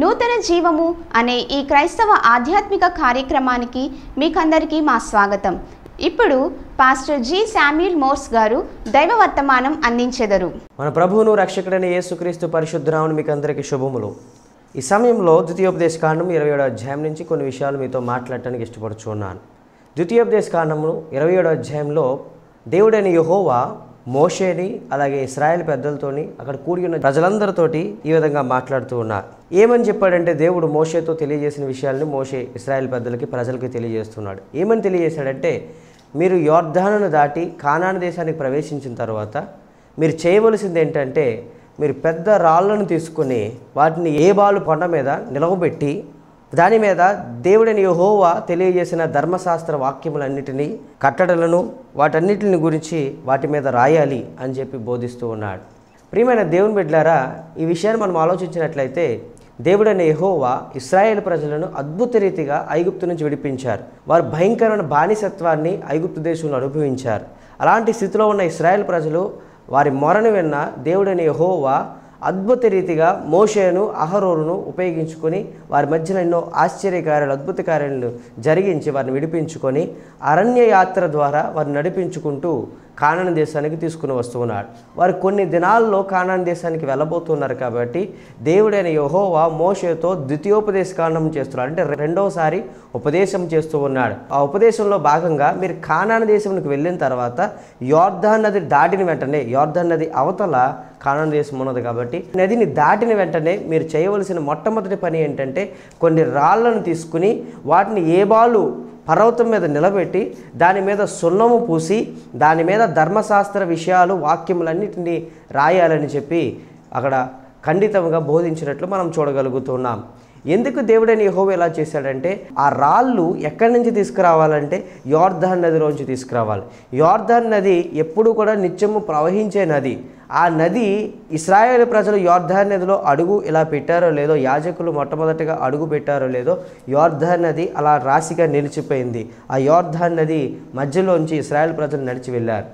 నూతన జీవము అనే ఈ క్రైస్తవ ఆధ్యాత్మిక కార్యక్రమానికి మీకందరికీ మా స్వాగతం. ఇప్పుడు పాస్టర్ జి. శామ్యూల్ మోర్స్ గారు దైవ వర్తమానం అందించెదరు. మన ప్రభువును రక్షకుడైన యేసుక్రీస్తు పరిశుద్ధరామును మీకు అందరికీ శుభములు. ఈ సమయంలో ద్వితీయోపదేశ కాండం ఇరవై ఏడో అధ్యాయం నుంచి కొన్ని విషయాలు మీతో మాట్లాడటానికి ఇష్టపడుచున్నాను. ద్వితీయోపదేశ కాండము ఇరవై ఏడో అధ్యాయంలో దేవుడైన యహోవా మోషేని అలాగే ఇస్రాయల్ పెద్దలతోని అక్కడ కూడి ఉన్న ప్రజలందరితోటి ఈ విధంగా మాట్లాడుతూ ఉన్నారు. ఏమని చెప్పాడంటే దేవుడు మోషేతో తెలియజేసిన విషయాల్ని మోషే ఇస్రాయల్ పెద్దలకి ప్రజలకి తెలియజేస్తున్నాడు. ఏమని తెలియజేశాడంటే మీరు యోర్ధానను దాటి కానాన దేశానికి ప్రవేశించిన తర్వాత మీరు చేయవలసింది ఏంటంటే మీరు పెద్ద రాళ్ళను తీసుకొని వాటిని ఏ బాలు కొండ మీద నిలవబెట్టి దాని మీద దేవుడని యహోవా తెలియజేసిన ధర్మశాస్త్ర వాక్యములన్నిటినీ కట్టడలను వాటన్నిటిని గురించి వాటి మీద రాయాలి అని చెప్పి బోధిస్తూ ఉన్నాడు. ప్రియమైన దేవుని బిడ్డలారా ఈ విషయాన్ని మనం ఆలోచించినట్లయితే దేవుడైన యహోవా ఇస్రాయేల్ ప్రజలను అద్భుత రీతిగా ఐగుప్తు నుంచి విడిపించారు. వారు భయంకరమైన బానిసత్వాన్ని ఐగుప్తు దేశంలో అనుభవించారు. అలాంటి స్థితిలో ఉన్న ఇస్రాయేల్ ప్రజలు వారి మొరను విన్న దేవుడైన యహోవా అద్భుత రీతిగా మోషేను అహరోరును ఉపయోగించుకొని వారి మధ్యన ఎన్నో ఆశ్చర్యకార్యాలు అద్భుత కార్యాలను జరిగించి వారిని విడిపించుకొని అరణ్య యాత్ర ద్వారా వారిని నడిపించుకుంటూ కానాన దేశానికి తీసుకుని వస్తున్నాడు వారు కొన్ని దినాల్లో కానాన దేశానికి వెళ్ళబోతున్నారు కాబట్టి దేవుడైన యహోవా మోషేతో ద్వితీయోపదేశ కాండం చేస్తున్నాడు అంటే రెండవసారి ఉపదేశం చేస్తూ ఉన్నాడు. ఆ ఉపదేశంలో భాగంగా మీరు కానాన దేశంకి వెళ్ళిన తర్వాత యోర్ధాన్ నది దాటిన వెంటనే యోర్ధాన్ నది అవతల కానాన దేశం ఉన్నది కాబట్టి నదిని దాటిన వెంటనే మీరు చేయవలసిన మొట్టమొదటి పని ఏంటంటే కొన్ని రాళ్ళను తీసుకుని వాటిని ఏబాలు పర్వతం మీద నిలబెట్టి దాని మీద సున్నము పూసి దాని మీద ధర్మశాస్త్ర విషయాలు వాక్యములన్నిటినీ రాయాలని చెప్పి అక్కడ ఖండితంగా బోధించినట్లు మనం చూడగలుగుతున్నాం. ఎందుకు దేవుడైన యహోవ ఎలా చేశాడంటే ఆ రాళ్ళు ఎక్కడి నుంచి తీసుకురావాలంటే యోర్ధాన్ నదిలోంచి తీసుకురావాలి. యోర్ధాన్ నది ఎప్పుడు కూడా నిత్యము ప్రవహించే నది. ఆ నది ఇస్రాయేల్ ప్రజలు యోర్ధాన్ నదిలో అడుగు ఇలా పెట్టారో లేదో యాజకులు మొట్టమొదటిగా అడుగు పెట్టారో లేదో యోర్ధాన్ నది అలా రాశిగా నిలిచిపోయింది. ఆ యోర్ధాన్ నది మధ్యలోంచి ఇస్రాయేల్ ప్రజలు నడిచి వెళ్ళారు.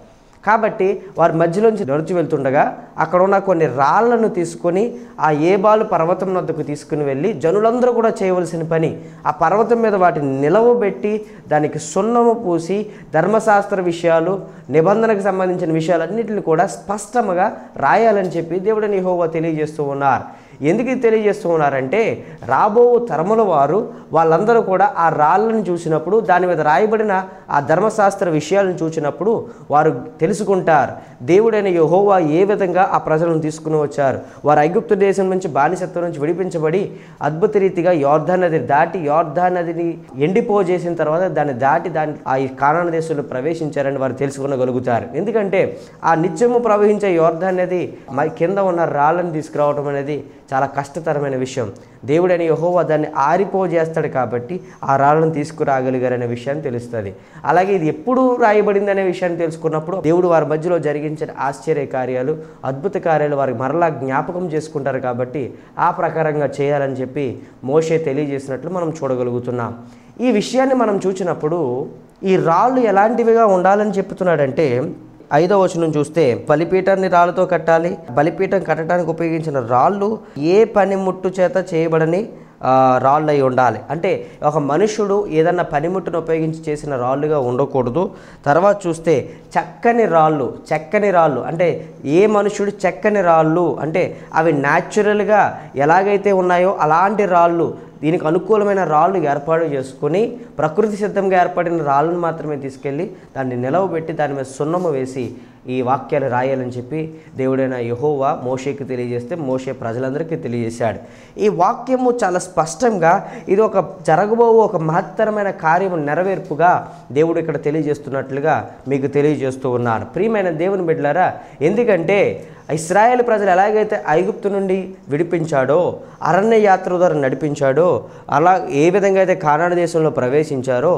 కాబట్టి వారి మధ్యలోంచి నడిచి వెళ్తుండగా అక్కడ ఉన్న కొన్ని రాళ్ళను తీసుకొని ఆ ఏబాలు పర్వతం వద్దకు తీసుకుని వెళ్ళి జనులందరూ కూడా చేయవలసిన పని ఆ పర్వతం మీద వాటిని నిలవబెట్టి దానికి సున్నము పూసి ధర్మశాస్త్ర విషయాలు నిబంధనకు సంబంధించిన విషయాలన్నింటిని కూడా స్పష్టంగా రాయాలని చెప్పి దేవుడిని హోవా తెలియజేస్తూ ఉన్నారు. ఎందుకు తెలియజేస్తూ ఉన్నారంటే రాబో తరముల వారు వాళ్ళందరూ కూడా ఆ రాళ్ళను చూసినప్పుడు దాని మీద రాయబడిన ఆ ధర్మశాస్త్ర విషయాలను చూసినప్పుడు వారు తెలుసుకుంటారు దేవుడైన యహోవా ఏ విధంగా ఆ ప్రజలను తీసుకుని వచ్చారు. వారు ఐగుప్తు దేశం నుంచి బానిసత్వం నుంచి విడిపించబడి అద్భుత రీతిగా యోర్ధా నది దాటి యోర్ధా నదిని ఎండిపోజేసిన తర్వాత దాన్ని దాటి దాని ఆ కారణ కానాన దేశంలో ప్రవేశించారని వారు తెలుసుకునగలుగుతారు. ఎందుకంటే ఆ నిత్యము ప్రవహించే యోర్ధా నది కింద ఉన్న రాళ్ళని తీసుకురావడం అనేది చాలా కష్టతరమైన విషయం. దేవుడైన యహోవా దాన్ని ఆరిపోజేస్తాడు కాబట్టి ఆ రాళ్ళను తీసుకురాగలిగారనే విషయాన్ని తెలుస్తుంది. అలాగే ఇది ఎప్పుడు రాయబడింది అనే విషయాన్ని తెలుసుకున్నప్పుడు దేవుడు వారి మధ్యలో జరిగించిన ఆశ్చర్య కార్యాలు అద్భుత కార్యాలు వారికి మరలా జ్ఞాపకం చేసుకుంటారు కాబట్టి ఆ ప్రకారంగా చేయాలని చెప్పి మోషే తెలియజేసినట్లు మనం చూడగలుగుతున్నాం. ఈ విషయాన్ని మనం చూసినప్పుడు ఈ రాళ్ళు ఎలాంటివిగా ఉండాలని చెప్తున్నాడంటే ఐదో వచనం చూస్తే బలిపీఠాన్ని రాళ్ళతో కట్టాలి బలిపీఠం కట్టడానికి ఉపయోగించిన రాళ్ళు ఏ పనిముట్టు చేత చేయబడని రాళ్ళు అయి ఉండాలి. అంటే ఒక మనుషుడు ఏదన్నా పనిముట్టును ఉపయోగించి చేసిన రాళ్ళుగా ఉండకూడదు. తర్వాత చూస్తే చక్కని రాళ్ళు చక్కని రాళ్ళు. అంటే ఏ మనుషుడు చక్కని రాళ్ళు అంటే అవి న్యాచురల్గా ఎలాగైతే ఉన్నాయో అలాంటి రాళ్ళు దీనికి అనుకూలమైన రాళ్ళు ఏర్పాటు చేసుకొని ప్రకృతి సిద్ధంగా ఏర్పడిన రాళ్ళను మాత్రమే తీసుకెళ్ళి దాన్ని నిలవబెట్టి దాని మీద సున్నము వేసి ఈ వాక్యాలు రాయాలని చెప్పి దేవుడైన యహోవా మోషేకి తెలియజేస్తే మోషే ప్రజలందరికీ తెలియజేశాడు. ఈ వాక్యము చాలా స్పష్టంగా ఇది ఒక జరగబో ఒక మహత్తరమైన కార్యము నెరవేర్పుగా దేవుడు ఇక్కడ తెలియజేస్తున్నట్లుగా మీకు తెలియజేస్తూ ఉన్నాను ప్రియమైన దేవుని బిడ్డలారా ఎందుకంటే ఇస్రాయేల్ ప్రజలు ఎలాగైతే ఐగుప్తు నుండి విడిపించాడో అరణ్య యాత్ర ద్వారా నడిపించాడో అలా ఏ విధంగా అయితే కానాడ దేశంలో ప్రవేశించారో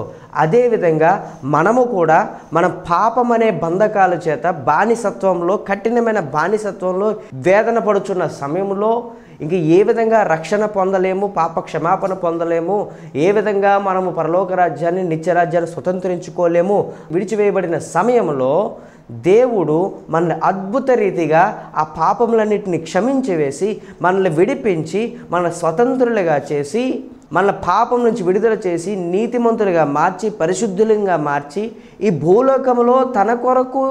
అదే విధంగా మనము కూడా మన పాపం అనే బంధకాల చేత బానిసత్వంలో కఠినమైన బానిసత్వంలో వేదన పడుచున్న సమయంలో ఇంక ఏ విధంగా రక్షణ పొందలేము పాప క్షమాపణ పొందలేము ఏ విధంగా మనము పరలోక రాజ్యాన్ని నిత్యరాజ్యాన్ని స్వతంత్రించుకోలేము విడిచివేయబడిన సమయంలో దేవుడు మనల్ని అద్భుత రీతిగా ఆ పాపములన్నిటిని క్షమించి వేసి మనల్ని విడిపించి మన స్వతంత్రులుగా చేసి మన పాపం నుంచి విడుదల చేసి నీతిమంతులుగా మార్చి పరిశుద్ధులంగా మార్చి ఈ భూలోకంలో తన కొరకు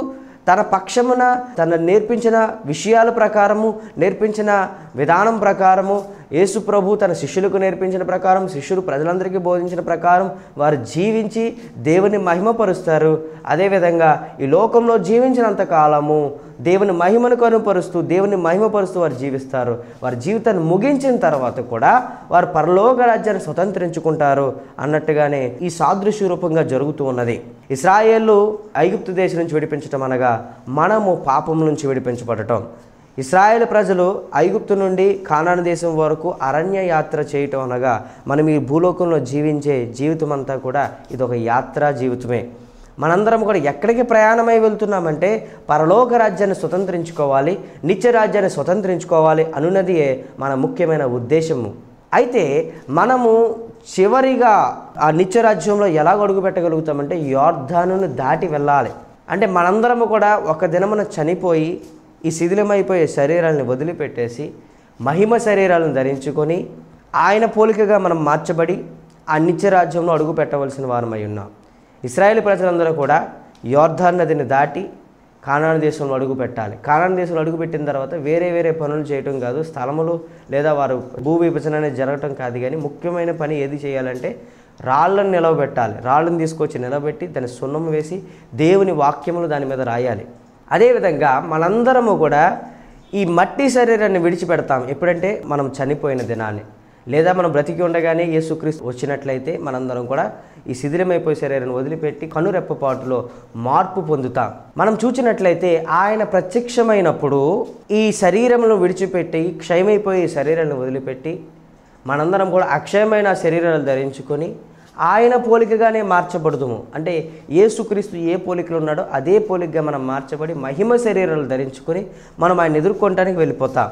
తన పక్షమున తన నేర్పించిన విషయాల ప్రకారము నేర్పించిన విధానం ప్రకారము యేసు ప్రభు తన శిష్యులకు నేర్పించిన ప్రకారం శిష్యులు ప్రజలందరికీ బోధించిన ప్రకారం వారు జీవించి దేవుని మహిమపరుస్తారు. అదేవిధంగా ఈ లోకంలో జీవించినంత కాలము దేవుని మహిమను కనుపరుస్తూ దేవుని మహిమపరుస్తూ వారు జీవిస్తారు. వారి జీవితాన్ని ముగించిన తర్వాత కూడా వారు పరలోక రాజ్యాన్ని స్వతంత్రించుకుంటారు అన్నట్టుగానే ఈ సాదృశ్య రూపంగా జరుగుతూ ఉన్నది. ఇస్రాయేళ్ళు ఐగుప్తు దేశం నుంచి విడిపించటం అనగా మనము పాపం నుంచి విడిపించబడటం. ఇస్రాయేల్ ప్రజలు ఐగుప్తు నుండి కానాను దేశం వరకు అరణ్య యాత్ర చేయటం అనగా మనం ఈ భూలోకంలో జీవించే జీవితం అంతా కూడా ఇది ఒక యాత్రా జీవితమే. మనందరం కూడా ఎక్కడికి ప్రయాణమై వెళ్తున్నామంటే పరలోక రాజ్యాన్ని స్వతంత్రించుకోవాలి నిత్య రాజ్యాన్ని స్వతంత్రించుకోవాలి అనున్నదియే మన ముఖ్యమైన ఉద్దేశము. అయితే మనము చివరిగా ఆ నిత్య రాజ్యంలో ఎలా అడుగు పెట్టగలుగుతామంటే యోర్ధానును దాటి వెళ్ళాలి. అంటే మనందరము కూడా ఒక దినమున చనిపోయి ఈ శిథిలమైపోయే శరీరాలను వదిలిపెట్టేసి మహిమ శరీరాలను ధరించుకొని ఆయన పోలికగా మనం మార్చబడి ఆ నిత్యరాజ్యంలో అడుగు పెట్టవలసిన వారమై ఉన్నాం. ఇస్రాయేల్ ప్రజలందరూ కూడా యోర్ధాన్ నదిని దాటి కానాన దేశంలో అడుగు పెట్టాలి. కానాన దేశంలో అడుగు పెట్టిన తర్వాత వేరే వేరే పనులు చేయటం కాదు స్థలములు లేదా వారు భూ విభజన అనేది జరగటం కాదు కానీ ముఖ్యమైన పని ఏది చేయాలంటే రాళ్ళను నిలవబెట్టాలి. రాళ్ళను తీసుకొచ్చి నిలబెట్టి దాన్ని సున్నం వేసి దేవుని వాక్యములు దాని మీద రాయాలి. అదేవిధంగా మనందరము కూడా ఈ మట్టి శరీరాన్ని విడిచిపెడతాం. ఎప్పుడంటే మనం చనిపోయిన దినాన్ని. లేదా మనం బ్రతికి ఉండగానే యేసుక్రీస్తు వచ్చినట్లయితే మనందరం కూడా ఈ శిథిలమైపోయే శరీరాన్ని వదిలిపెట్టి కనురెప్పపాటులో మార్పు పొందుతాం. మనం చూచినట్లయితే ఆయన ప్రత్యక్షమైనప్పుడు ఈ శరీరమును విడిచిపెట్టి క్షయమైపోయే శరీరాన్ని వదిలిపెట్టి మనందరం కూడా అక్షయమైన శరీరాలు ధరించుకొని ఆయన పోలికగానే మార్చబడుదుము. అంటే యేసుక్రీస్తు ఏ పోలికలు ఉన్నాడో అదే పోలికగా మనం మార్చబడి మహిమ శరీరాలు ధరించుకొని మనం ఆయన ఎదుర్కొనడానికి వెళ్ళిపోతాం.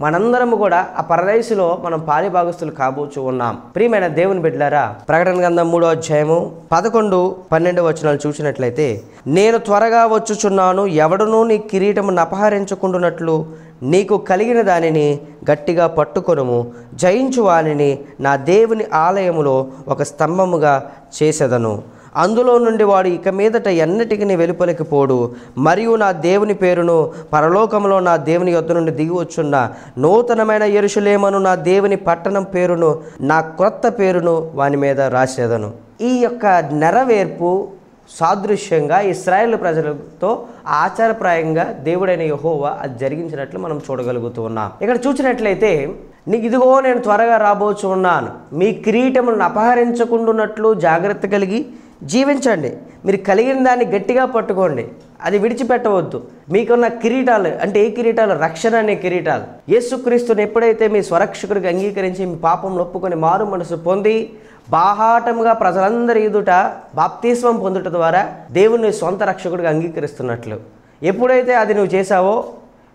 మనందరము కూడా ఆ పరదేశులో మనం పాలిభాగస్తులు కాబోచు ఉన్నాం. ప్రియమైన దేవుని బిడ్డలారా ప్రకటన గంధం మూడో అధ్యాయము పదకొండు పన్నెండు వచనాలు చూసినట్లయితే నేను త్వరగా వచ్చుచున్నాను ఎవడునూ నీ కిరీటము అపహరించుకుంటున్నట్లు నీకు కలిగిన దానిని గట్టిగా పట్టుకొనుము. జయించు వానిని నా దేవుని ఆలయములో ఒక స్తంభముగా చేసెదను. అందులో నుండి వాడు ఇక మీదట ఎన్నటికి వెలుపలికి పోడు. మరియు నా దేవుని పేరును పరలోకంలో నా దేవుని యొద్ నుండి దిగి వచ్చున్న నూతనమైన ఎరుషులేమను నా దేవుని పట్టణం పేరును నా క్రొత్త పేరును వాని మీద రాసేదను. ఈ యొక్క నెరవేర్పు సాదృశ్యంగా ఇస్రాయేల్ ప్రజలతో ఆచారప్రాయంగా దేవుడైన యహోవా అది జరిగించినట్లు మనం చూడగలుగుతూ ఉన్నాం ఇక్కడ చూసినట్లయితే నీకు ఇదిగో నేను త్వరగా రాబోచు ఉన్నాను. మీ కిరీటములను అపహరించకుండాన్నట్లు జాగ్రత్త కలిగి జీవించండి. మీరు కలిగిన దాన్ని గట్టిగా పట్టుకోండి. అది విడిచిపెట్టవద్దు. మీకున్న కిరీటాలు అంటే ఏ కిరీటాలు? రక్షణ అనే కిరీటాలు. యేసుక్రీస్తుని ఎప్పుడైతే మీ స్వరక్షకుడికి అంగీకరించి మీ పాపం ఒప్పుకొని మారు మనసు పొంది బాహాటంగా ప్రజలందరి ఎదుట బాప్తిస్వం పొందుట ద్వారా దేవుని సొంత రక్షకుడిగా అంగీకరిస్తున్నట్లు. ఎప్పుడైతే అది నువ్వు చేశావో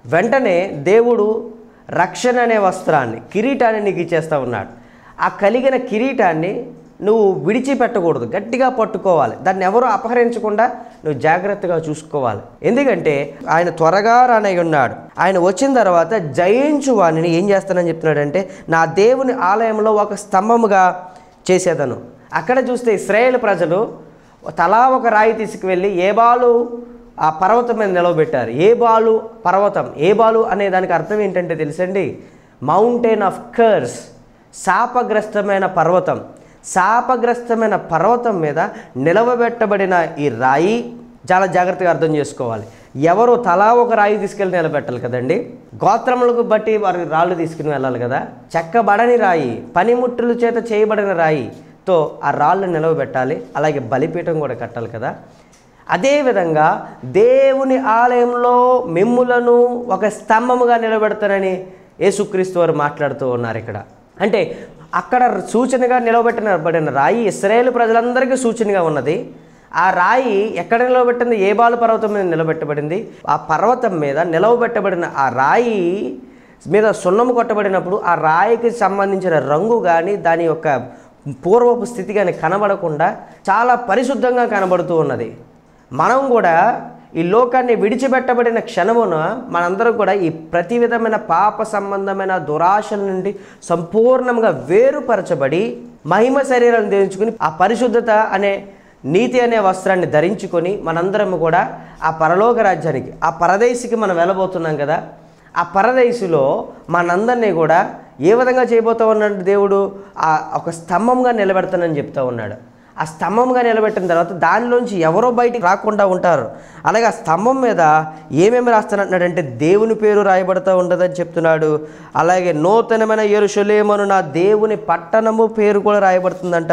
వెంటనే దేవుడు రక్షణ అనే వస్త్రాన్ని కిరీటాన్ని నీకు ఇచ్చేస్తా ఉన్నాడు. ఆ కలిగిన కిరీటాన్ని నువ్వు విడిచిపెట్టకూడదు గట్టిగా పట్టుకోవాలి. దాన్ని ఎవరు అపహరించకుండా నువ్వు జాగ్రత్తగా చూసుకోవాలి. ఎందుకంటే ఆయన త్వరగా రానై ఉన్నాడు. ఆయన వచ్చిన తర్వాత జయించు వాణిని ఏం చేస్తానని చెప్తున్నాడంటే నా దేవుని ఆలయంలో ఒక స్తంభముగా చేసేదను. అక్కడ చూస్తే ఇస్రాయేల్ ప్రజలు తలా ఒక రాయి తీసుకువెళ్ళి ఏ బాలు ఆ పర్వతం మీద నిలవబెట్టారు. ఏ బాలు పర్వతం. ఏ బాలు అనే దానికి అర్థం ఏంటంటే తెలుసండి? మౌంటైన్ ఆఫ్ కర్స్ శాపగ్రస్తమైన పర్వతం. శాపగ్రస్తమైన పర్వతం మీద నిలవబెట్టబడిన ఈ రాయి చాలా జాగ్రత్తగా అర్థం చేసుకోవాలి. ఎవరు తలా ఒక రాయి తీసుకెళ్ళి నిలబెట్టాలి కదండి? గోత్రములకు బట్టి వారి రాళ్ళు తీసుకుని వెళ్ళాలి కదా? చెక్కబడని రాయి పనిముట్టుల చేత చేయబడిన రాయితో ఆ రాళ్ళు నిలవబెట్టాలి అలాగే బలిపీఠం కూడా కట్టాలి కదా? అదేవిధంగా దేవుని ఆలయంలో మిమ్ములను ఒక స్తంభముగా నిలబెడతానని యేసుక్రీస్తు వారు మాట్లాడుతూ ఉన్నారు ఇక్కడ. అంటే అక్కడ సూచనగా నిలబెట్టినబడిన రాయి ఇస్రాయేల్ ప్రజలందరికీ సూచనగా ఉన్నది. ఆ రాయి ఎక్కడ నిలబెట్టింది? ఏ బాలు పర్వతం మీద నిలబెట్టబడింది? ఆ పర్వతం మీద నిలవబెట్టబడిన ఆ రాయి మీద సున్నము కొట్టబడినప్పుడు ఆ రాయికి సంబంధించిన రంగు కానీ దాని యొక్క పూర్వపు స్థితి కానీ కనబడకుండా చాలా పరిశుద్ధంగా కనబడుతూ ఉన్నది. మనం కూడా ఈ లోకాన్ని విడిచిపెట్టబడిన క్షణమున మనందరం కూడా ఈ ప్రతి విధమైన పాప సంబంధమైన దురాశల నుండి సంపూర్ణంగా వేరుపరచబడి మహిమ శరీరాన్ని ధరించుకుని ఆ పరిశుద్ధత అనే నీతి అనే వస్త్రాన్ని ధరించుకొని మనందరము కూడా ఆ పరలోక రాజ్యానికి ఆ పరదేశికి మనం వెళ్ళబోతున్నాం కదా. ఆ పరదేశిలో మనందరినీ కూడా ఏ విధంగా చేయబోతా ఉన్నాడు దేవుడు? ఆ ఒక స్తంభంగా నిలబెడతానని చెప్తా ఉన్నాడు. ఆ స్తంభంగా నిలబెట్టిన తర్వాత దానిలోంచి ఎవరో బయటికి రాకుండా ఉంటారు. అలాగే ఆ స్తంభం మీద ఏమేమి రాస్తానంటున్నాడంటే దేవుని పేరు రాయబడుతూ ఉండదని చెప్తున్నాడు. అలాగే నూతనమైన ఎరుషులేమను నా దేవుని పట్టణము పేరు కూడా రాయబడుతుందంట.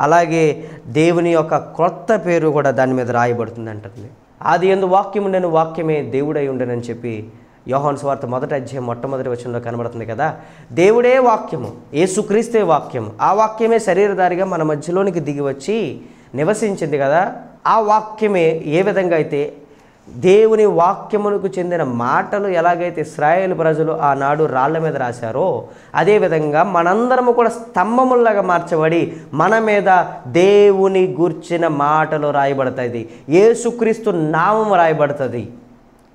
అలాగే దేవుని యొక్క క్రొత్త పేరు కూడా దాని మీద రాయబడుతుందంటుంది. అది ఎందు వాక్యం ఉండని వాక్యమే దేవుడై ఉండనని చెప్పి యోహాన్ స్వార్త మొదటి అధ్యాయం మొట్టమొదటి వచనంలో కనబడుతుంది కదా? దేవుడే వాక్యము ఏసుక్రీస్తే వాక్యము. ఆ వాక్యమే శరీరధారిగా మన మధ్యలోనికి దిగి వచ్చి నివసించింది కదా? ఆ వాక్యమే ఏ విధంగా అయితే దేవుని వాక్యమునకు చెందిన మాటలు ఎలాగైతే ఇస్రాయేల్ ప్రజలు ఆనాడు రాళ్ళ మీద రాశారో అదేవిధంగా మనందరము కూడా స్తంభముల్లాగా మార్చబడి మన మీద దేవుని గూర్చిన మాటలు రాయబడతాయి. యేసుక్రీస్తు నామం రాయబడుతుంది.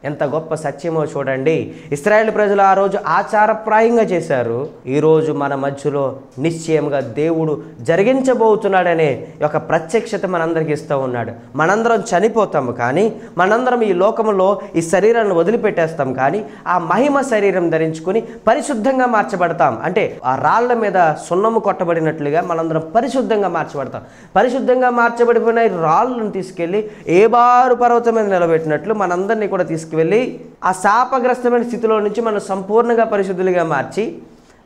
ఎంత గొప్ప సత్యమో చూడండి. ఇస్రాయేల్ ప్రజలు ఆ రోజు ఆచారప్రాయంగా చేశారు. ఈరోజు మన మధ్యలో నిశ్చయంగా దేవుడు జరిగించబోతున్నాడనే ఒక ప్రత్యక్షత మనందరికీ ఇస్తూ ఉన్నాడు. మనందరం చనిపోతాము కానీ మనందరం ఈ లోకంలో ఈ శరీరాన్ని వదిలిపెట్టేస్తాం కానీ ఆ మహిమ శరీరం ధరించుకొని పరిశుద్ధంగా మార్చబడతాం. అంటే ఆ రాళ్ళ మీద సున్నము కొట్టబడినట్లుగా మనందరం పరిశుద్ధంగా మార్చబడతాం. పరిశుద్ధంగా మార్చబడిపోయిన రాళ్ళను తీసుకెళ్ళి ఏ బారు పర్వతం మీద నిలబెట్టినట్లు మనందరినీ కూడా తీసుకువెళ్ళి ఆ శాపగ్రస్తమైన స్థితిలో నుంచి మనం సంపూర్ణంగా పరిశుద్ధులుగా మార్చి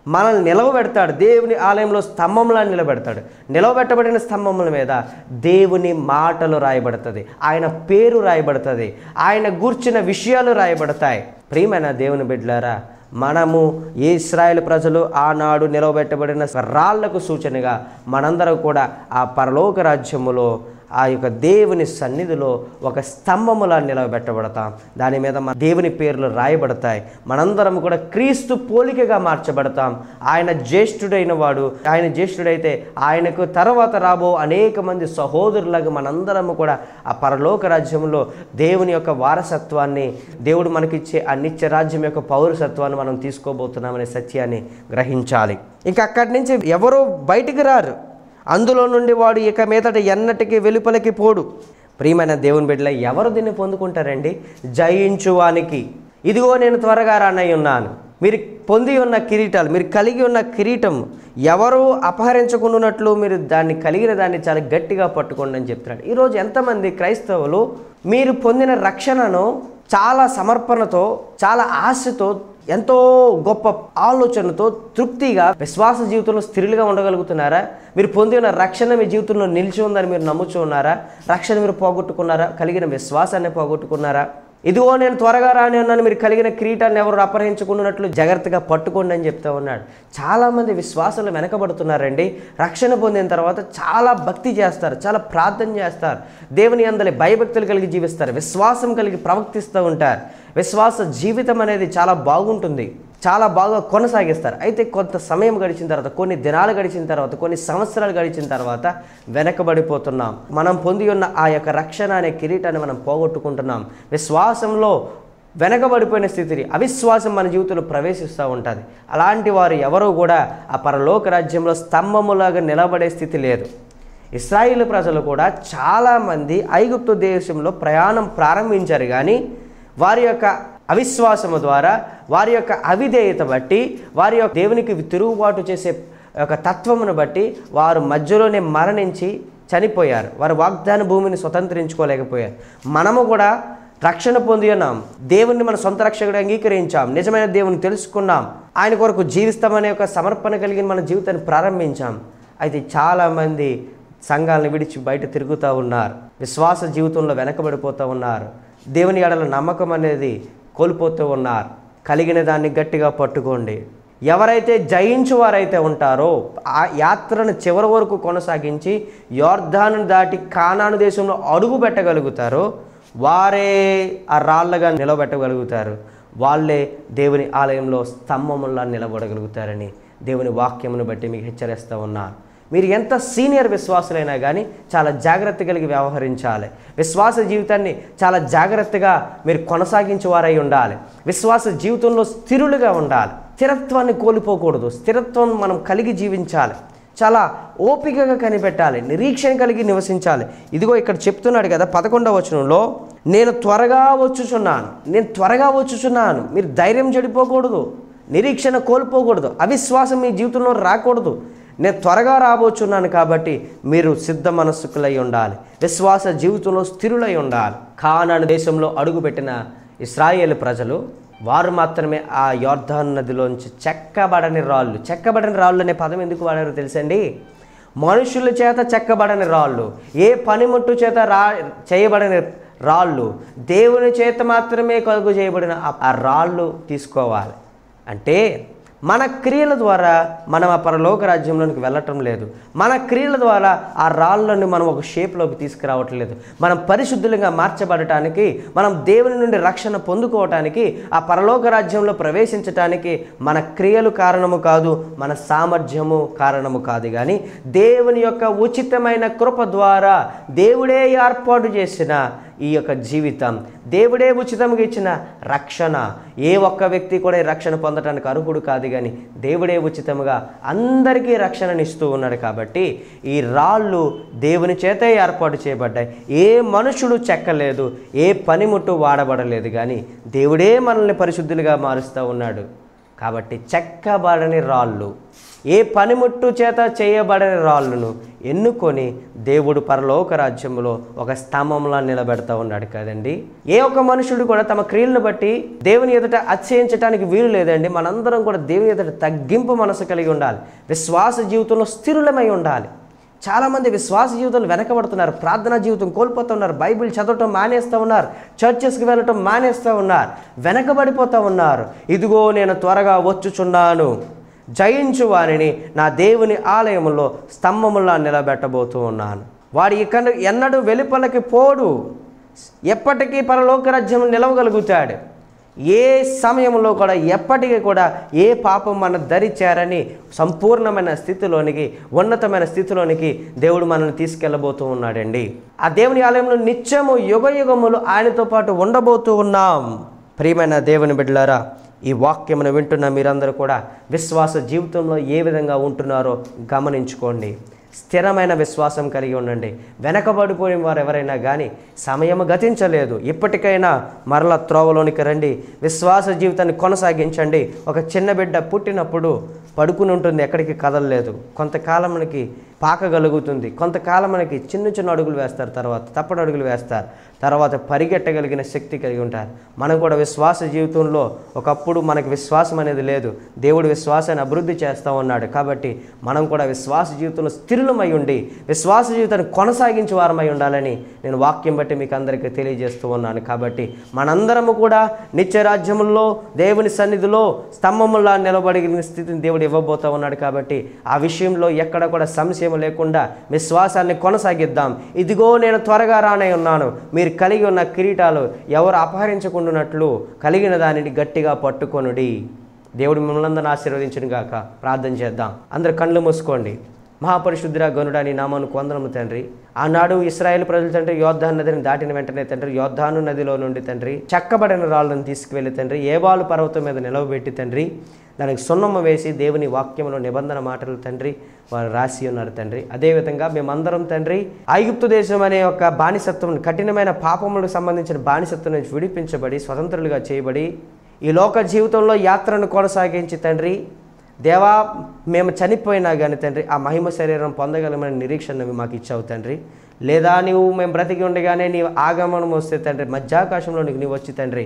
మనల్ని నిలవబెడతాడు. దేవుని ఆలయంలో స్తంభంలా నిలబెడతాడు. నిలవబెట్టబడిన స్తంభముల మీద దేవుని మాటలు రాయబడుతుంది. ఆయన పేరు రాయబడుతుంది. ఆయన గూర్చిన విషయాలు రాయబడతాయి. ప్రియమైన దేవుని బిడ్డలారా మనము ఏ ఇస్రాయేల్ ప్రజలు ఆనాడు నిలవబెట్టబడిన రాళ్ళకు సూచనగా మనందరం కూడా ఆ పరలోక రాజ్యములో ఆ యొక్క దేవుని సన్నిధిలో ఒక స్తంభములా నిలబెట్టబడతాం దాని మీద మన దేవుని పేర్లు రాయబడతాయి. మనందరం కూడా క్రీస్తు పోలికగా మార్చబడతాం. ఆయన జ్యేష్ఠుడైన వాడు ఆయన జ్యేష్ఠుడైతే ఆయనకు తర్వాత రాబో అనేక మంది సహోదరులాగా మనందరము కూడా ఆ పరలోక రాజ్యంలో దేవుని యొక్క వారసత్వాన్ని దేవుడు మనకిచ్చే ఆ నిత్య రాజ్యం యొక్క పౌరసత్వాన్ని మనం తీసుకోబోతున్నామనే సత్యాన్ని గ్రహించాలి. ఇంకా అక్కడి నుంచి ఎవరో బయటికి రారు. అందులో నుండి వాడు ఇక మీదట ఎన్నటికీ వెలుపలికి పోడు. ప్రియమైన దేవుని బిడ్డల ఎవరు దీన్ని పొందుకుంటారండి? జయించువానికి. ఇదిగో నేను త్వరగా రానై ఉన్నాను. మీరు పొంది ఉన్న కిరీటాలు మీరు కలిగి ఉన్న కిరీటం ఎవరు అపహరించుకున్నట్లు మీరు దాన్ని కలిగిన దాన్ని చాలా గట్టిగా పట్టుకోండి అని చెప్తున్నాడు. ఈరోజు ఎంతమంది క్రైస్తవులు మీరు పొందిన రక్షణను చాలా సమర్పణతో చాలా ఆశతో ఎంతో గొప్ప ఆలోచనతో తృప్తిగా విశ్వాస జీవితంలో స్థిరులుగా ఉండగలుగుతున్నారా? మీరు పొందిన రక్షణ మీ జీవితంలో నిలిచి ఉందని మీరు నమ్ముచూ ఉన్నారా? రక్షణ మీరు పోగొట్టుకున్నారా? కలిగిన విశ్వాసాన్ని పోగొట్టుకున్నారా? ఇదిగో నేను త్వరగా రాని ఉన్నాను మీరు కలిగిన కిరీటాన్ని ఎవరు అపహరించుకున్నట్లు జాగ్రత్తగా పట్టుకోండి అని చెప్తా ఉన్నాడు. చాలామంది విశ్వాసాలు వెనకబడుతున్నారండి. రక్షణ పొందిన తర్వాత చాలా భక్తి చేస్తారు చాలా ప్రార్థన చేస్తారు. దేవుని అందరి భయభక్తులు కలిగి జీవిస్తారు విశ్వాసం కలిగి ప్రవర్తిస్తూ ఉంటారు. విశ్వాస జీవితం అనేది చాలా బాగుంటుంది. చాలా బాగా కొనసాగిస్తారు. అయితే కొంత సమయం గడిచిన తర్వాత కొన్ని దినాలు గడిచిన తర్వాత కొన్ని సంవత్సరాలు గడిచిన తర్వాత వెనకబడిపోతున్నాం. మనం పొంది ఉన్న ఆ యొక్క రక్షణ అనే కిరీటాన్ని మనం పోగొట్టుకుంటున్నాం. విశ్వాసంలో వెనకబడిపోయిన స్థితిని అవిశ్వాసం మన జీవితంలో ప్రవేశిస్తూ ఉంటుంది. అలాంటి వారు ఎవరూ కూడా ఆ పరలోక రాజ్యంలో స్తంభములాగా నిలబడే స్థితి లేదు. ఇస్రాయిల్ ప్రజలు కూడా చాలామంది ఐగుప్తు దేశంలో ప్రయాణం ప్రారంభించారు. కానీ వారి యొక్క అవిశ్వాసము ద్వారా వారి యొక్క అవిధేయత బట్టి వారి యొక్క దేవునికి తిరుగుబాటు చేసే యొక్క తత్వమును బట్టి వారు మధ్యలోనే మరణించి చనిపోయారు. వారు వాగ్దాన భూమిని స్వతంత్రించుకోలేకపోయారు. మనము కూడా రక్షణ పొంది ఉన్నాం. దేవుణ్ణి మన సొంత రక్షకుడు అంగీకరించాం. నిజమైన దేవుని తెలుసుకున్నాం. ఆయన కొరకు జీవిస్తామనే ఒక సమర్పణ కలిగిన మన జీవితాన్ని ప్రారంభించాం. అయితే చాలామంది సంఘాలను విడిచి బయట తిరుగుతూ ఉన్నారు. విశ్వాస జీవితంలో వెనకబడిపోతూ ఉన్నారు. దేవుని ఎడల నమ్మకం అనేది కోల్పోతూ ఉన్నారు. కలిగిన దాన్ని గట్టిగా పట్టుకోండి. ఎవరైతే జయించు వారైతే ఉంటారో ఆ యాత్రను చివరి వరకు కొనసాగించి యోర్ధాను దాటి కానాను దేశంలో అడుగు పెట్టగలుగుతారో. వారే ఆ రాళ్ళగా నిలబెట్టగలుగుతారు. వాళ్ళే దేవుని ఆలయంలో స్తంభములా నిలబడగలుగుతారని దేవుని వాక్యమును బట్టి మీకు హెచ్చరిస్తూ ఉన్నారు మీరు ఎంత సీనియర్ విశ్వాసులైనా కానీ చాలా జాగ్రత్త కలిగి వ్యవహరించాలి. విశ్వాస జీవితాన్ని చాలా జాగ్రత్తగా మీరు కొనసాగించేవారై ఉండాలి. విశ్వాస జీవితంలో స్థిరులుగా ఉండాలి. స్థిరత్వాన్ని కోల్పోకూడదు. స్థిరత్వం మనం కలిగి జీవించాలి. చాలా ఓపికగా కనిపెట్టాలి. నిరీక్షణ కలిగి నివసించాలి. ఇదిగో ఇక్కడ చెప్తున్నాడు కదా పదకొండవ వచనంలో నేను త్వరగా వచ్చుచున్నాను. నేను త్వరగా వచ్చుచున్నాను. మీరు ధైర్యం చెడిపోకూడదు. నిరీక్షణ కోల్పోకూడదు. అవిశ్వాసం మీ జీవితంలో రాకూడదు. నేను త్వరగా రాబోచున్నాను కాబట్టి మీరు సిద్ధ మనస్సుకులై ఉండాలి. విశ్వాస జీవితంలో స్థిరులై ఉండాలి. కానాను దేశంలో అడుగుపెట్టిన ఇస్రాయేల్ ప్రజలు వారు మాత్రమే ఆ యోర్ధాన్ నదిలోంచి చెక్కబడని రాళ్ళు. చెక్కబడని రాళ్ళు అనే పదం ఎందుకు వాడారో తెలుసండి? మనుషుల చేత చెక్కబడని రాళ్ళు. ఏ పనిముట్టు చేత రా చేయబడని రాళ్ళు దేవుని చేత మాత్రమే కలుగు చేయబడిన ఆ రాళ్ళు తీసుకోవాలి. అంటే మన క్రియల ద్వారా మనం ఆ పరలోక రాజ్యంలోనికి వెళ్ళటం లేదు. మన క్రియల ద్వారా ఆ రాళ్ళను మనం ఒక షేప్లోకి తీసుకురావటం లేదు. మనం పరిశుద్ధులుగా మార్చబడటానికి మనం దేవుని నుండి రక్షణ పొందుకోవటానికి ఆ పరలోక రాజ్యంలో ప్రవేశించటానికి మన క్రియలు కారణము కాదు మన సామర్థ్యము కారణము కాదు. కానీ దేవుని యొక్క ఉచితమైన కృప ద్వారా దేవుడే ఏర్పాటు చేసిన ఈ యొక్క జీవితం. దేవుడే ఉచితంగా ఇచ్చిన రక్షణ. ఏ ఒక్క వ్యక్తి కూడా ఈ రక్షణ పొందటానికి అర్హుడు కాదు కానీ దేవుడే ఉచితంగా అందరికీ రక్షణనిస్తూ ఉన్నాడు కాబట్టి ఈ రాళ్ళు దేవుని చేతే ఏర్పాటు చేయబడ్డాయి. ఏ మనుషుడు చెక్కలేదు ఏ పనిముట్టు వాడబడలేదు కానీ దేవుడే మనల్ని పరిశుద్ధులుగా మారుస్తూ ఉన్నాడు. కాబట్టి చెక్కబడని రాళ్ళు ఏ పనిముట్టు చేత చేయబడని రాళ్ళను ఎన్నుకొని దేవుడు పరలోక రాజ్యంలో ఒక స్తంభంలా నిలబెడతా ఉన్నాడు కదండి. ఏ ఒక్క మనుషుడు కూడా తమ క్రియలను బట్టి దేవుని ఎదుట అత్యయించడానికి వీలు లేదండి. మనందరం కూడా దేవుని ఎదుట తగ్గింపు మనసు కలిగి ఉండాలి. విశ్వాస జీవితంలో స్థిరులమై ఉండాలి. చాలామంది విశ్వాస జీవితంలో వెనకబడుతున్నారు ప్రార్థనా జీవితం కోల్పోతున్నారు బైబిల్ చదవటం మానేస్తూ ఉన్నారు చర్చెస్కి వెళ్ళటం మానేస్తూ ఉన్నారు వెనకబడిపోతూ ఉన్నారు. ఇదిగో నేను త్వరగా వచ్చుచున్నాను. జయించు వారిని నా దేవుని ఆలయంలో స్తంభములా నిలబెట్టబోతూ ఉన్నాను. వాడు ఇక్కడ ఎన్నడూ వెలుపలకి పోడు. ఎప్పటికీ పరలోక రాజ్యం నిలవగలుగుతాడు. ఏ సమయంలో కూడా ఎప్పటికీ కూడా ఏ పాపం మన దరి చేరని సంపూర్ణమైన స్థితిలోనికి ఉన్నతమైన స్థితిలోనికి దేవుడు మనల్ని తీసుకెళ్ళబోతూ ఉన్నాడండి. ఆ దేవుని ఆలయంలో నిత్యము యుగ యుగములు ఆయనతో పాటు ఉండబోతూ ఉన్నాం. ప్రియమైన దేవుని బిడ్డలారా ఈ వాక్యమును వింటున్న మీరందరూ కూడా విశ్వాస జీవితంలో ఏ విధంగా ఉంటున్నారో గమనించుకోండి. స్థిరమైన విశ్వాసం కలిగి ఉండండి. వెనకబడిపోయిన వారు ఎవరైనా కానీ సమయం గతించలేదు. ఇప్పటికైనా మరల త్రోవలోనికి రండి. విశ్వాస జీవితాన్ని కొనసాగించండి. ఒక చిన్న బిడ్డ పుట్టినప్పుడు పడుకుని ఉంటుంది. ఎక్కడికి కదలలేదు. కొంతకాలంకి పాకగలుగుతుంది. కొంతకాలం మనకి చిన్న చిన్న అడుగులు వేస్తారు తర్వాత తప్పడు అడుగులు వేస్తారు తర్వాత పరిగెట్టగలిగిన శక్తి కలిగి ఉంటారు. మనం కూడా విశ్వాస జీవితంలో ఒకప్పుడు మనకి విశ్వాసం అనేది లేదు. దేవుడు విశ్వాసాన్ని అభివృద్ధి చేస్తూ ఉన్నాడు కాబట్టి మనం కూడా విశ్వాస జీవితంలో స్థిరులమై ఉండి విశ్వాస జీవితాన్ని కొనసాగించే వారమై ఉండాలని నేను వాక్యం బట్టి మీకు అందరికీ తెలియజేస్తూ ఉన్నాను. కాబట్టి మనందరము కూడా నిత్య రాజ్యముల్లో దేవుని సన్నిధిలో స్తంభములా నిలబడిన స్థితిని దేవుడు ఇవ్వబోతూ ఉన్నాడు కాబట్టి ఆ విషయంలో ఎక్కడ కూడా సంశయం లేకుండా విశ్వాసాన్ని కొనసాగిద్దాం. ఇదిగో నేను త్వరగా రానై ఉన్నాను. మీరు కలిగి ఉన్న కిరీటాలు ఎవరు అపహరించకుండానట్లు కలిగిన దానిని గట్టిగా పట్టుకొనుడి. దేవుడు మిమ్మల్ని అందరిని గాక. ప్రార్థన చేద్దాం. అందరు కళ్ళు మూసుకోండి. మహాపరిశుద్ధురా గనుడా నీ నామానికి వందనము తండ్రి. ఆనాడు ఇస్రాయేల్ ప్రజలు తండ్రి యోద్ధాను నదిని దాటిన వెంటనే తండ్రి యోద్ధాను నదిలో నుండి తండ్రి చక్కబడిన రాళ్ళను తీసుకువెళ్ళి తండ్రి ఏబాలు పర్వతం మీద నిలవబెట్టి తండ్రి దానికి సున్నమ్మ వేసి దేవుని వాక్యంలో నిబంధన మాటలు తండ్రి వారు రాసి ఉన్నారు తండ్రి. అదేవిధంగా మేమందరం తండ్రి ఐగుప్తు దేశం అనే ఒక బానిసత్వం కఠినమైన పాపములకు సంబంధించిన బానిసత్వం నుంచి విడిపించబడి స్వతంత్రులుగా చేయబడి ఈ లోక జీవితంలో యాత్రను కొనసాగించి తండ్రి దేవా మేము చనిపోయినా కానీ తండ్రి ఆ మహిమ శరీరం పొందగలమని నిరీక్షణ మాకు ఇచ్చావు తండ్రి. లేదా నీవు మేము బ్రతికి ఉండగానే నీ ఆగమనం వస్తే తండ్రి మధ్యాకాశంలో నీకు నీవు వచ్చి తండ్రి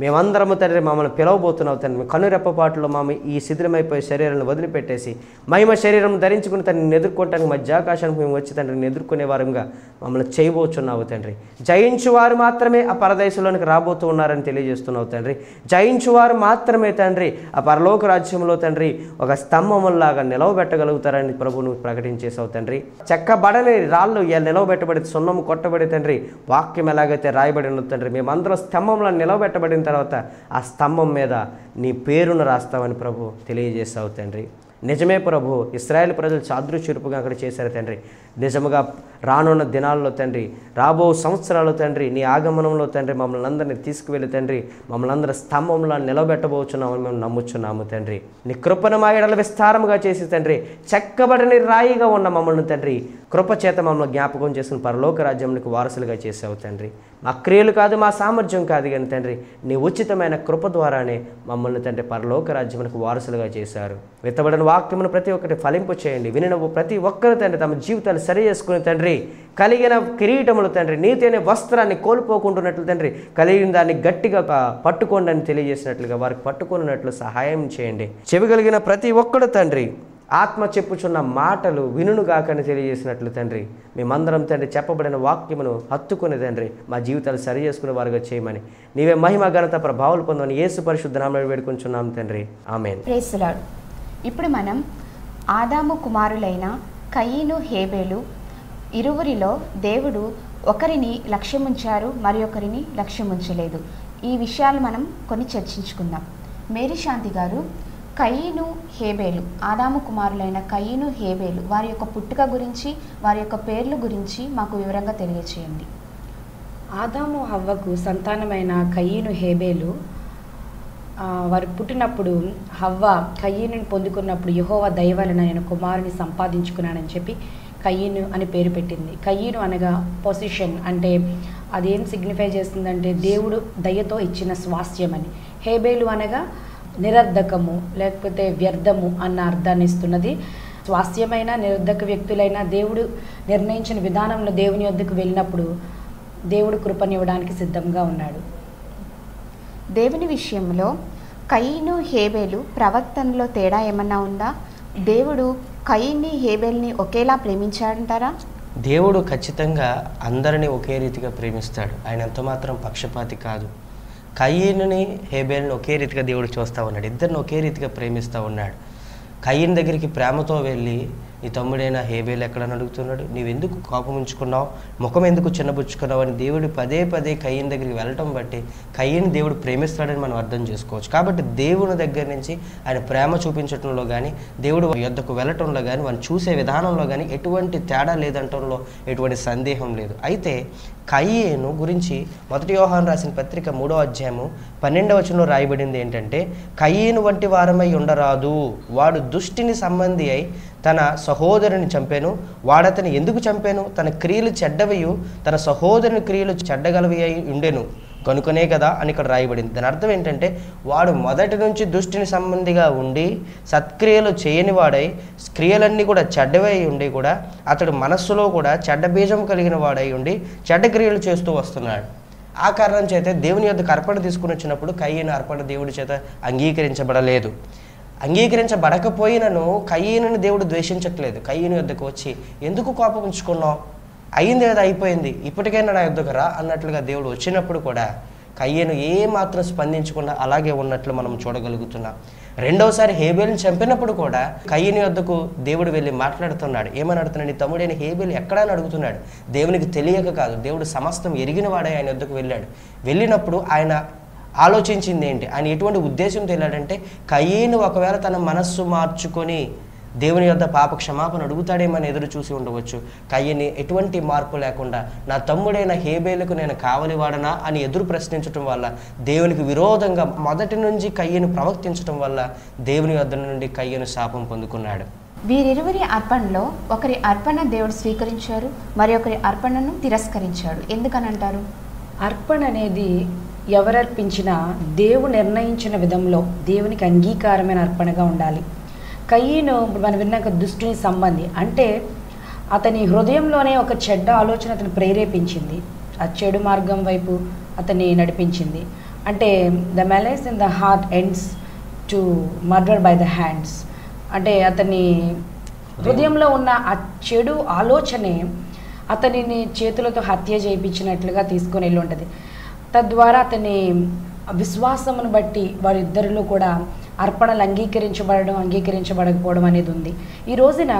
మేమందరము తండ్రి మమ్మల్ని పిలవబోతున్నావు తండ్రి. కనురెప్పపాట్లో మమ్మ ఈ శిథిలమైపోయే శరీరాన్ని వదిలిపెట్టేసి మహిమ శరీరం ధరించుకుని తండ్రిని ఎదుర్కొంటానికి మధ్యాకాశానికి మేము వచ్చి తండ్రిని ఎదుర్కొనే వారంగా మమ్మల్ని చేయబోచున్నావు తండ్రి. జయించువారు మాత్రమే ఆ పరదేశంలోనికి రాబోతూ ఉన్నారని తెలియజేస్తున్నావు తండ్రి. జయించువారు మాత్రమే తండ్రి ఆ పరలోక రాజ్యంలో తండ్రి ఒక స్తంభములాగా నిలవబెట్టగలుగుతారని ప్రభు నువ్వు ప్రకటించేసావు తండ్రి చెక్కబడని రాళ్ళు ఎ- నిలవబెట్టబడి సున్నము కొట్టబడి తండ్రి. వాక్యం ఎలాగైతే రాయబడి ఉన్నది తండ్రి. మేమందరం స్తంభంలో నిలవబెట్టబడిన తర్వాత ఆ స్తంభం మీద నీ పేరును రాస్తావని ప్రభు తెలియజేసావు తండ్రి. నిజమే ప్రభు ఇస్రాయేల్ ప్రజలు చాదృచురుపుగా అక్కడ చేశారు తండ్రి. నిజముగా రానున్న దినాల్లో తండ్రి రాబో సంవత్సరాలు తండ్రి నీ ఆగమనంలో తండ్రి మమ్మల్ని అందరినీ తీసుకువెళ్ళి తండ్రి మమ్మల్ని అందరి స్తంభంలో నిలబెట్టబోచున్నామని మేము నమ్ముచున్నాము తండ్రి. నీ కృపను మా ఎడల విస్తారముగా చేసి తండ్రి చెక్కబడని రాయిగా ఉన్న మమ్మల్ని తండ్రి కృప చేత మమ్మల్ని జ్ఞాపకం చేసుకుని పరలోక రాజ్యానికి వారసులుగా చేసావు తండ్రి. మా క్రియలు కాదు మా సామర్థ్యం కాదు కానీ తండ్రి నీ ఉచితమైన కృప ద్వారానే మమ్మల్ని తండ్రి పరలోక రాజ్యమునికి వారసులుగా చేశారు. విత్తబడిన వాక్యమును ప్రతి ఒక్కటి ఫలింపు చేయండి. వినిన ప్రతి ఒక్కరు తండ్రి తమ జీవితాలు సరి చేసుకుని తండ్రి కలిగిన కిరీటములు తండ్రి నీతి అనే వస్త్రాన్ని కోల్పోకుంటున్నట్లు తండ్రి కలిగిన దాన్ని గట్టిగా పట్టుకోండి అని తెలియజేసినట్లుగా వారికి పట్టుకున్నట్లు సహాయం చేయండి. చెవి కలిగిన ప్రతి ఒక్కడు తండ్రి ఆత్మ చెప్పుచున్న మాటలు వినును కాకని తెలియజేసినట్లు తండ్రి మేమందరం తండ్రి చెప్పబడిన వాక్యమును హత్తుకుని తండ్రి మా జీవితాలు సరి చేసుకునే వారుగా చేయమని. నీవే మహిమ ఘనత ప్రభావాలు పొందని యేసు పరిశుద్ధ నామమున వేడుకుంటున్నాం తండ్రి. ఆమె ఇప్పుడు మనం ఆదాము కుమారులైన కయీను హేబేలు ఇరువురిలో దేవుడు ఒకరిని లక్ష్యముంచారు మరి ఒకరిని లక్ష్యముంచలేదు. ఈ విషయాలు మనం కొన్ని చర్చించుకుందాం. మేరీ శాంతి గారు కయీను హేబేలు ఆదాము కుమారులైన కయీను హేబేలు వారి యొక్క పుట్టుక గురించి వారి యొక్క పేర్లు గురించి మాకు వివరంగా తెలియచేయండి. ఆదాము హవ్వకు సంతానమైన కయీను హేబేలు వారు పుట్టినప్పుడు హవ్వ కయ్యను పొందుకున్నప్పుడు యహోవ దయవలన నేను కుమారుని సంపాదించుకున్నానని చెప్పి కయ్యను అని పేరు పెట్టింది. కయ్యను అనగా పొజిషన్ అంటే అదేం సిగ్నిఫై చేస్తుందంటే దేవుడు దయతో ఇచ్చిన స్వాస్థ్యం అని హేబేలు అనగా నిరర్ధకము లేకపోతే వ్యర్థము అన్న అర్థాన్ని ఇస్తున్నది. స్వాస్థ్యమైన నిరర్ధక వ్యక్తులైన దేవుడు నిర్ణయించిన విధానంలో దేవుని వద్దకు వెళ్ళినప్పుడు దేవుడు కృపనివ్వడానికి సిద్ధంగా ఉన్నాడు. దేవుని విషయంలో కయీను హేబేలు ప్రవర్తనలో తేడా ఏమన్నా ఉందా? దేవుడు కయీన్ని హేబేల్ని ఒకేలా ప్రేమించాడంటారా? దేవుడు ఖచ్చితంగా అందరినీ ఒకే రీతిగా ప్రేమిస్తాడు. ఆయన ఎంత మాత్రం పక్షపాతి కాదు. కయ్యనుని హేబేల్ని ఒకే రీతిగా దేవుడు చూస్తూ ఉన్నాడు. ఇద్దరిని ఒకే రీతిగా ప్రేమిస్తూ ఉన్నాడు. కయ్యన్ దగ్గరికి ప్రేమతో వెళ్ళి నీ తమ్ముడైన హేబేల్ ఎక్కడని అడుగుతున్నాడు? నీవెందుకు కోపం ఉంచుకున్నావు? ముఖం ఎందుకు చిన్నబుచ్చుకున్నావు? అని దేవుడు పదే పదే కయ్యన్ దగ్గరికి వెళ్ళటం బట్టి కయ్యని దేవుడు ప్రేమిస్తాడని మనం అర్థం చేసుకోవచ్చు. కాబట్టి దేవుని దగ్గర నుంచి ఆయన ప్రేమ చూపించడంలో కానీ దేవుడు వారి యొద్దకు వెళ్ళటంలో కానీ వారిని చూసే విధానంలో కానీ ఎటువంటి తేడా లేదంటంలో ఎటువంటి సందేహం లేదు. అయితే కయ్యేను గురించి మొదటి యోహాన్ రాసిన పత్రిక మూడో అధ్యాయము పన్నెండవ వచనంలో రాయబడింది ఏంటంటే కయ్యేను వంటి వారమై ఉండరాదు. వాడు దుష్టిని సంబంధి అయి తన సహోదరుని చంపాను వాడతని ఎందుకు చంపాను? తన క్రియలు చెడ్డవయు తన సహోదరుని క్రియలు చెడ్డగలవి అయి ఉండెను. కనుకనే కదా అని ఇక్కడ రాయబడింది. దాని అర్థం ఏంటంటే వాడు మొదటి నుంచి దుష్టిని సంబంధిగా ఉండి సత్క్రియలు చేయని వాడై క్రియలన్నీ కూడా చెడ్డవై ఉండి కూడా అతడు మనస్సులో కూడా చెడ్డ బీజం కలిగిన వాడై ఉండి చెడ్డ క్రియలు చేస్తూ వస్తున్నాడు. ఆ కారణం చేత దేవుని యొక్క అర్పణ తీసుకుని వచ్చినప్పుడు కయ్యను అర్పణ దేవుడి చేత అంగీకరించబడలేదు. అంగీకరించబడకపోయినను కయ్యను దేవుడు ద్వేషించట్లేదు. కయ్యను యొద్దకు వచ్చి ఎందుకు కోపం ఉంచుకున్నావు? అయింది ఏదో అయిపోయింది. ఇప్పటికైనా నా యొద్దకు రా అన్నట్లుగా దేవుడు వచ్చినప్పుడు కూడా కయ్యను ఏ మాత్రం స్పందించకుండా అలాగే ఉన్నట్లు మనం చూడగలుగుతున్నాం. రెండవసారి హేబేల్ని చంపినప్పుడు కూడా కయ్యని వద్దకు దేవుడు వెళ్ళి మాట్లాడుతున్నాడు. ఏమని అడుగుతున్నాడు నీ తమ్ముడైన హేబేలు ఎక్కడా అని అడుగుతున్నాడు. దేవునికి తెలియక కాదు. దేవుడు సమస్తం ఎరిగిన వాడే ఆయన వద్దకు వెళ్ళాడు. వెళ్ళినప్పుడు ఆయన ఆలోచించింది ఏంటి? ఆయన ఎటువంటి ఉద్దేశంతో వెళ్ళాడంటే కయ్యను ఒకవేళ తన మనస్సు మార్చుకొని దేవుని యొద్ద పాప క్షమాపణ అడుగుతాడేమని ఎదురు చూసి ఉండవచ్చు. కయ్యని ఎటువంటి మార్పు లేకుండా నా తమ్ముడైన హేబేలకు నేను కావలివాడనా అని ఎదురు ప్రశ్నించటం వల్ల దేవునికి విరోధంగా మొదటి నుంచి కయ్యను ప్రవర్తించటం వల్ల దేవుని యొద్ద నుండి కయ్యను శాపం పొందుకున్నాడు. వీరిరువురి అర్పణలో ఒకరి అర్పణ దేవుడు స్వీకరించారు మరి ఒకరి అర్పణను తిరస్కరించాడు. ఎందుకనంటారు? అర్పణ అనేది ఎవరర్పించినా దేవుడు నిర్ణయించిన విధంలో దేవునికి అంగీకారమైన అర్పణగా ఉండాలి. కయ్యను ఇప్పుడు మనం విన్నాక దుష్టుని సంబంధి. అంటే అతని హృదయంలోనే ఒక చెడ్డ ఆలోచన అతను ప్రేరేపించింది. ఆ చెడు మార్గం వైపు అతన్ని నడిపించింది. అంటే the malaise in the heart ends to murder by the hands అంటే అతని హృదయంలో ఉన్న ఆ చెడు ఆలోచనే అతనిని చేతులతో హత్య చేయించినట్లుగా తీసుకొని వెళ్ళి ఉంటుంది. తద్వారా అతని విశ్వాసమును బట్టి వారిద్దరిలో కూడా అర్పణలు అంగీకరించబడడం అంగీకరించబడకపోవడం అనేది ఉంది. ఈ రోజున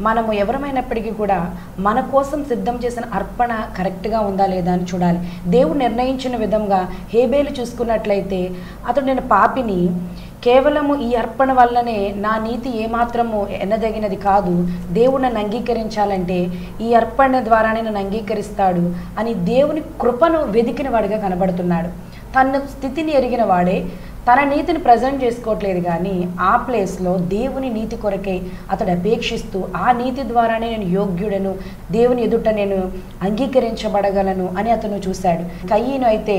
మనము ఎవరమైనప్పటికీ కూడా మన కోసం సిద్ధం చేసిన అర్పణ కరెక్ట్గా ఉందా లేదా అని చూడాలి. దేవుడు నిర్ణయించిన విధంగా హేబేలు చూసుకున్నట్లయితే అతడు నేను పాపిని కేవలము ఈ అర్పణ వల్లనే నా నీతి ఏమాత్రము ఎన్నదగినది కాదు. దేవుడు నన్ను అంగీకరించాలంటే ఈ అర్పణ ద్వారానే నన్ను అంగీకరిస్తాడు అని దేవుని కృపను వెదికిన వాడిగా కనబడుతున్నాడు. తన స్థితిని ఎరిగిన వాడే. తన నీతిని ప్రజెంట్ చేసుకోవట్లేదు కానీ ఆ ప్లేస్లో దేవుని నీతి కొరకే అతడు అపేక్షిస్తూ ఆ నీతి ద్వారానే నేను యోగ్యుడను దేవుని ఎదుట నేను అంగీకరించబడగలను అని అతను చూశాడు. కయ్యను అయితే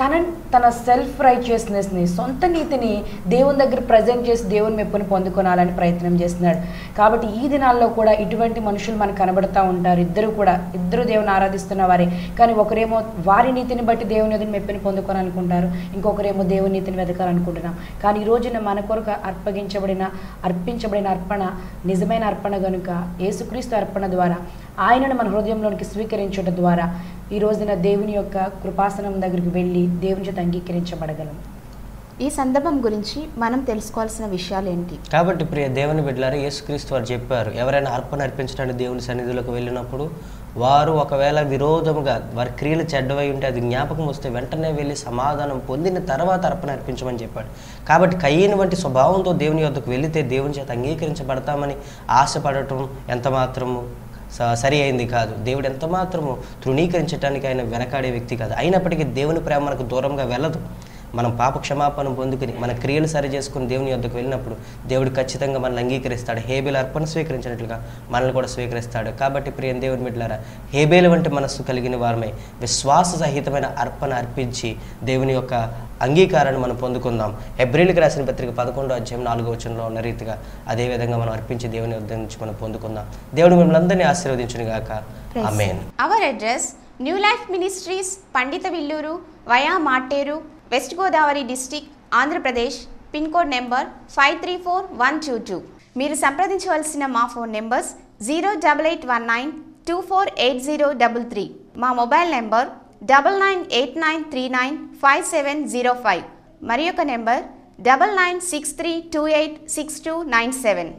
తన తన సెల్ఫ్ రైచియస్నెస్ని సొంత నీతిని దేవుని దగ్గర ప్రజెంట్ చేసి దేవుని మెప్పుని పొందుకోనాలని ప్రయత్నం చేస్తున్నాడు. కాబట్టి ఈ దినాల్లో కూడా ఇటువంటి మనుషులు మనకు కనబడుతూ ఉంటారు. ఇద్దరు కూడా ఇద్దరు దేవుని ఆరాధిస్తున్న వారే. కానీ ఒకరేమో వారి నీతిని బట్టి దేవుని ఎదురు మెప్పుని పొందుకోవాలనుకుంటారు ఇంకొకరేమో దేవుని నీతిని వెతకాలనుకుంటున్నాం కానీ ఈ రోజున మన కొరకు అర్పగించబడిన అర్పించబడిన అర్పణ నిజమైన అర్పణ కనుక యేసుక్రీస్తు అర్పణ ద్వారా ఆయనను మన హృదయంలోనికి స్వీకరించడం ద్వారా ఈ రోజున దేవుని యొక్క కృపాసనం దగ్గరికి వెళ్ళి దేవుని చేత అంగీకరించబడగలం. ఈ సందర్భం గురించి మనం తెలుసుకోవాల్సిన విషయాలు ఏంటి? కాబట్టి ప్రియ దేవుని బిడ్డలారా యేసుక్రీస్తు వారు చెప్పారు ఎవరైనా అర్పణ అర్పించడానికి దేవుని సన్నిధిలోకి వెళ్ళినప్పుడు వారు ఒకవేళ విరోధముగా వారి క్రియలు చెడ్డవై ఉంటే అది జ్ఞాపకం వస్తే వెంటనే వెళ్ళి సమాధానం పొందిన తర్వాత అర్పణ అర్పించమని చెప్పాడు. కాబట్టి కయ్యని వంటి స్వభావంతో దేవుని యొద్దకు వెళితే దేవుని చేత అంగీకరించబడతామని ఆశపడటం ఎంత మాత్రము సరి అయింది కాదు. దేవుడు ఎంత మాత్రము తృణీకరించడానికి ఆయన వెనకాడే వ్యక్తి కాదు. అయినప్పటికీ దేవుని ప్రేమ మనకు దూరంగా వెళ్ళదు. మనం పాప క్షమాపణ పొందుకుని మన క్రియలు సరి చేసుకుని దేవుని యొద్దకు వెళ్ళినప్పుడు దేవుడు ఖచ్చితంగా మనల్ని అంగీకరిస్తాడు. హేబేలు అర్పణ స్వీకరించినట్లుగా మనల్ని కూడా స్వీకరిస్తాడు. కాబట్టి ప్రియ దేవుని బిడ్డలారా హేబేలు వంటి మనస్సు కలిగిన వారమై విశ్వాస సహితమైన అర్పణ అర్పించి దేవుని యొక్క అంగీకారాన్ని మనం పొందుకుందాం. ఎబ్రిల్కి రాసిన పత్రిక పదకొండో అధ్యాయం నాలుగో వచనంలో ఉన్న రీతిగా అదేవిధంగా మనం అర్పించి దేవుని వద్ద నుంచి మనం పొందుకుందాం. దేవుడు మిమ్మల్ని అందరినీ ఆశీర్వదించును గాక ఆమేన్ our address new life ministries Pandita Villuru via Materu west Godavari district Andhra Pradesh pin code number five three four one two two మీరు సంప్రదించవలసిన మా phone numbers zero double eight one nine two four eight zero double three మా mobile number double nine eight nine three nine five seven zero five మరి యొక్క number double nine six three two eight six two nine seven